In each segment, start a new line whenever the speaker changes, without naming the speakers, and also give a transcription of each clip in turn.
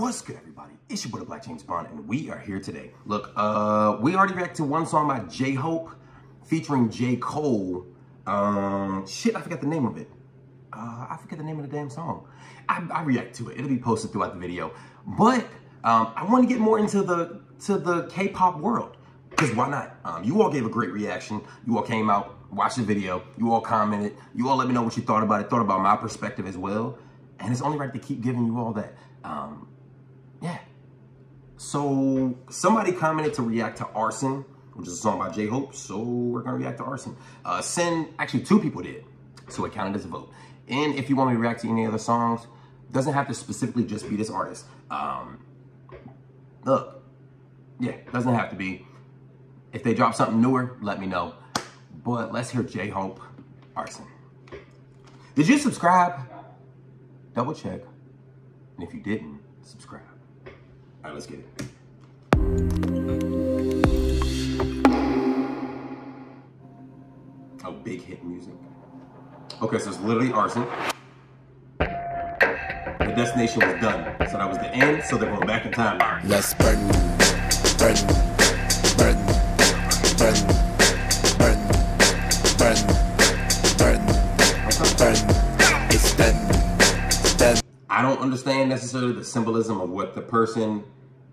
What's good, everybody? It's your boy, Black James Bond, and we are here today. Look, uh, we already reacted to one song by J-Hope featuring J. Cole. Um, shit, I forgot the name of it. Uh, I forget the name of the damn song. I, I react to it. It'll be posted throughout the video. But um, I want to get more into the to the K-pop world. Because why not? Um, you all gave a great reaction. You all came out, watched the video. You all commented. You all let me know what you thought about it. Thought about my perspective as well. And it's only right to keep giving you all that. Um. So somebody commented to react to Arson, which is a song by J-Hope. So we're going to react to Arson. Uh, send, actually two people did. So it counted as a vote. And if you want me to react to any other songs, doesn't have to specifically just be this artist. Um, look, yeah, doesn't have to be. If they drop something newer, let me know. But let's hear J-Hope, Arson. Did you subscribe? Double check. And if you didn't, subscribe. All right, let's get it. Oh, big hit music. Okay, so it's literally arson. The destination was done. So that was the end, so they're going back in time.
Let's burn, burn, burn, burn, burn,
understand necessarily the symbolism of what the person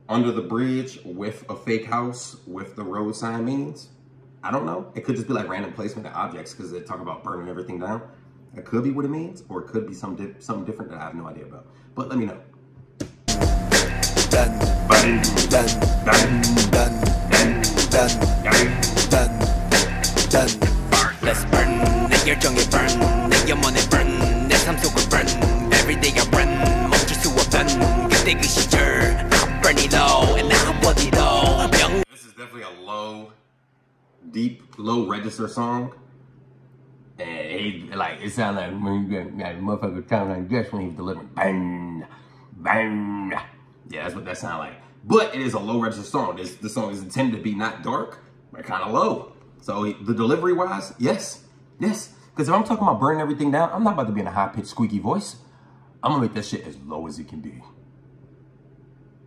under the bridge with a fake house with the road sign means. I don't know. It could just be like random placement of objects because they talk about burning everything down. It could be what it means, or it could be some di something different that I have no idea about. But let me know.
Let's burn, your burn, your money burn, burn, every day 없던 그때 그 시절. I burn it all and I want it all. 명
This is definitely a low, deep, low register song. And it, like it sounds like when you get that motherfucker sound like just when he's delivering bang, bang. Yeah, that's what that sounds like. But it is a low register song. This the song is intended to be not dark, but kind of low. So the delivery wise, yes, yes. Because if I'm talking about burning everything down, I'm not about to be in a high pitched squeaky voice. I'm gonna make that shit as low as it can be.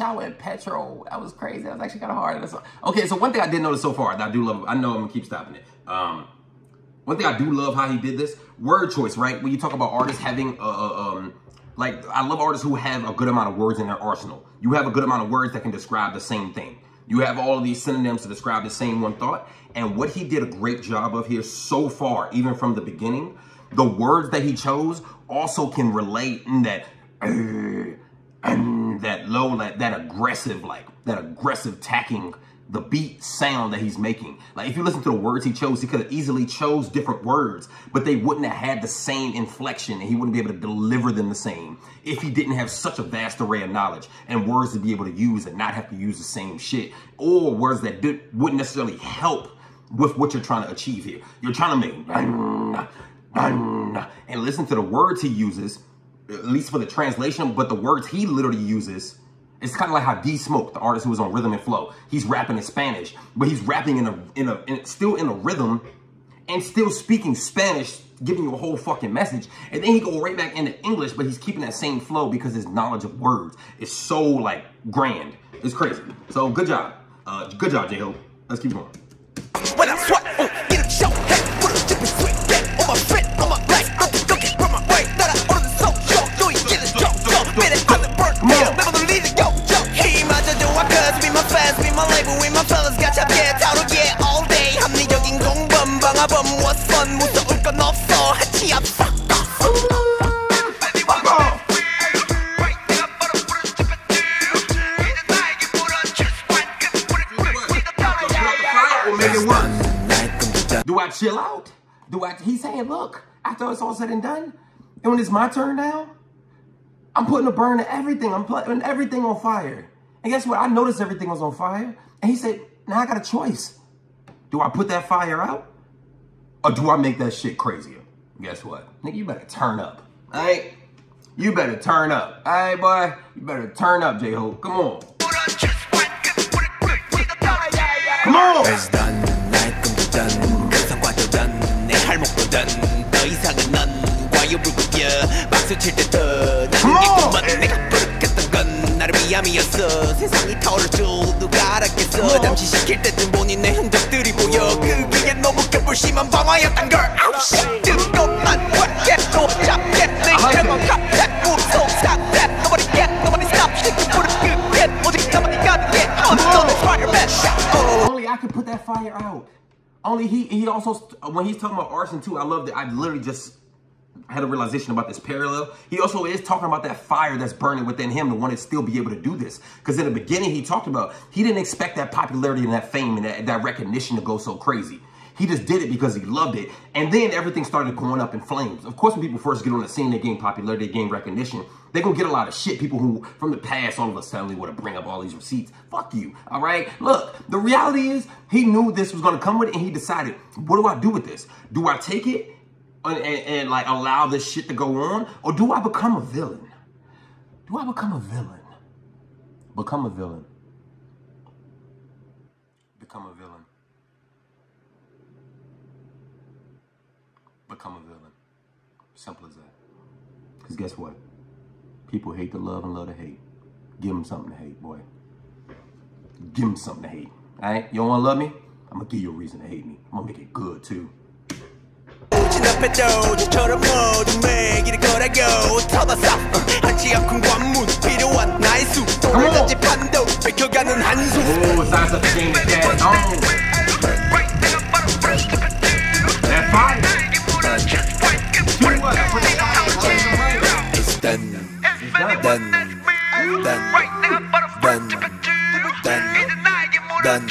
shower at petrol. That was crazy. That was actually kind of hard. That's- Okay, so one thing I did notice so far that I do love, I know I'm gonna keep stopping it. Um, one thing I do love how he did this word choice, right? When you talk about artists having, uh, um, like I love artists who have a good amount of words in their arsenal. You have a good amount of words that can describe the same thing. You have all of these synonyms to describe the same one thought. And what he did a great job of here so far, even from the beginning, the words that he chose also can relate in that. "Uh, that low, that, that aggressive, like that aggressive tacking the beat sound that he's making. Like if you listen to the words he chose, he could have easily chose different words, but they wouldn't have had the same inflection and he wouldn't be able to deliver them the same if he didn't have such a vast array of knowledge and words to be able to use and not have to use the same shit or words that did, wouldn't necessarily help with what you're trying to achieve here. You're trying to make and listen to the words he uses at least for the translation, but the words he literally uses, it's kind of like how D Smoke, the artist who was on Rhythm and Flow, he's rapping in Spanish, but he's rapping in a in a in, still in a rhythm and still speaking Spanish, giving you a whole fucking message. And then he go right back into English, but he's keeping that same flow because his knowledge of words is so like grand. It's crazy. So good job. Uh, good job, J-Hope. Let's keep going.
I sweat, 공범, 방화범, what's fun, 무서울 건 없어, 해치 없어.
Do I chill out? Do I? He's saying, look, after it's all said and done, and when it's my turn now, I'm putting a burn to everything. I'm putting everything on fire. And guess what? I noticed everything was on fire. And he said, now I got a choice. Do I put that fire out? Or do I make that shit crazier? Guess what? Nigga, you better turn up. All right? You better turn up. All right, boy? You better turn up, J-Hope. Come on. Come on!
던 나의 꿈도 던 성과도 던내 할목도 던더 이상은 넌 과유불급이야 박수 칠 때더
Come
나는
on!
꿈은 내가 부르겠던 건 나를 미함이었어 세상이 타오를 줄 누가 알았겠어 잠시 시킬 때쯤 보니 내 흔적들이 보여 그게 너무 겨불심한 방화였단 걸 아우 씨 뜨겁만 왜또 잡게 내 혈관 갑작 우소 삭제 Nobody get nobody stop 시키 불을 끄게 오직 나만이 가능해 I'm the fireman oh.
Only I could put that fire out. Only he he also when he's talking about arson too. I love that. I literally just had a realization about this parallel. He also is talking about that fire that's burning within him to want to still be able to do this. Because in the beginning, he talked about he didn't expect that popularity and that fame and that, that recognition to go so crazy. He just did it because he loved it. And then everything started going up in flames. Of course, when people first get on the scene, they gain popularity, they gain recognition. They're going to get a lot of shit. People who, from the past, all of a sudden want to bring up all these receipts. Fuck you. All right? Look, the reality is he knew this was going to come with it and he decided, what do I do with this? Do I take it and, and, and like allow this shit to go on? Or do I become a villain? Do I become a villain? Become a villain. Become a villain. Become a villain. Simple as that. Because guess what? People hate to love and love to hate. Give them something to hate, boy. Give them something to hate. All right? You don't want to love me? I'm going to give you a reason to hate me. I'm going to make it good, too.
진압해도 저처럼 모두 매기를 거라고 터봤어 한치 않군 관문 필요한 나의 수 돌을 던지 판도 뺏겨가는 한숨
Ooh, signs up the game with that on. That fire. Do what? Put the fire on the right.
It's done
It's done.
done done done done done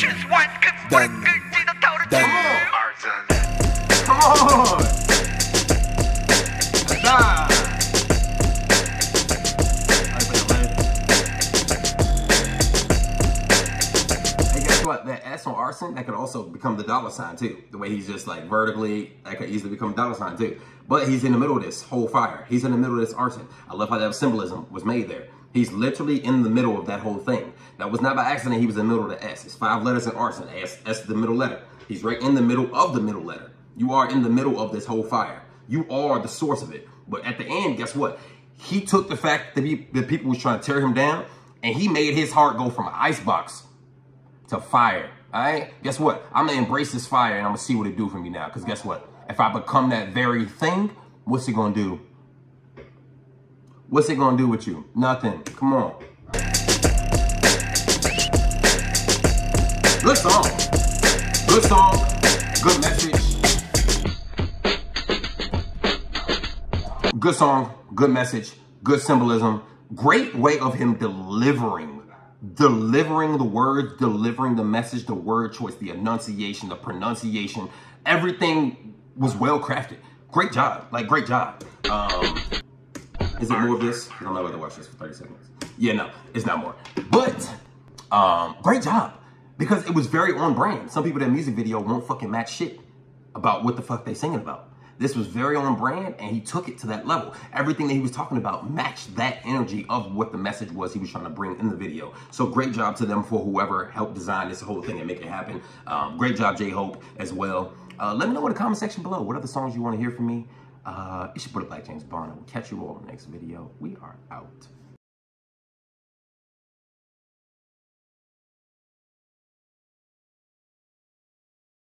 done
what? That arson, that could also become the dollar sign too. The way he's just like vertically, that could easily become dollar sign too. But he's in the middle of this whole fire. He's in the middle of this arson. I love how that symbolism was made there. He's literally in the middle of that whole thing. That was not by accident. He was in the middle of the S. It's five letters in arson. S, S the middle letter. He's right in the middle of the middle letter. You are in the middle of this whole fire. You are the source of it. But at the end, guess what? He took the fact that, he, that people was trying to tear him down, and he made his heart go from an icebox to fire. All right? Guess what? I'm to embrace this fire, and I'm to see what it do for me now. Because guess what? If I become that very thing, what's it to do? What's it to do with you? Nothing. Come on. Good song. Good song. Good message. Good song. Good message. Good symbolism. Great way of him delivering. Delivering the words, delivering the message, the word choice, the enunciation, the pronunciation. Everything was well crafted. Great job. Like, great job. Um, is it more of this? I don't know whether to watch this for 30 seconds. Yeah, no, it's not more. But um, great job. Because it was very on brand. Some people that music video won't fucking match shit about what the fuck they singing about. This was very on brand and he took it to that level. Everything that he was talking about matched that energy of what the message was he was trying to bring in the video. So great job to them for whoever helped design this whole thing and make it happen. Um, great job, J-Hope, as well. Uh, let me know in the comment section below what other songs you want to hear from me. Uh, it's your boy Black James Bond. We'll catch you all in the next video. We are out.